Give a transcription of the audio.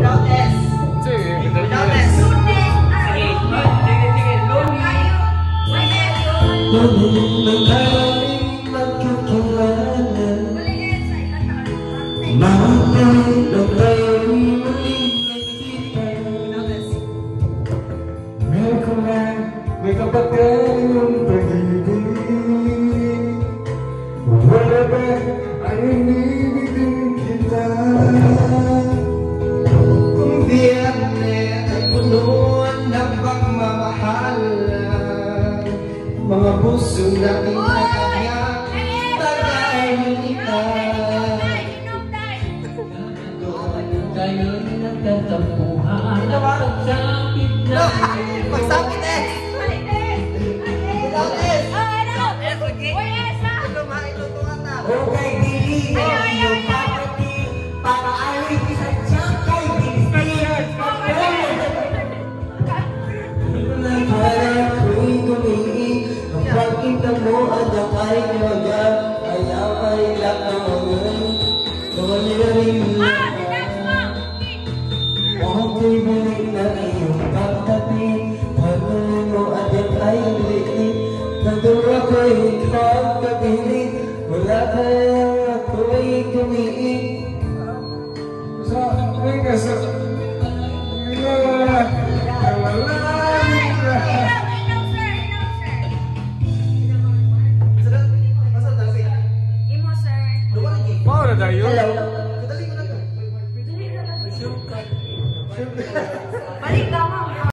Without S. Mga puso na pinakanya Tagayin kita Kayo'y nagtatampuhan at pagsapit na Pagsapit S. Okay? Ito, maitutungan na. Okay, pagkita mo at ang ay nyoga Ayaw ay lakangan Kung rin Okay balik na iyong katabi Pagkain mo at ang ay liit Nandura ko'y pagkabilit Wala kaya ako'y kumiit Brother Dayo. Hello. Madali mo na to. Balik tama.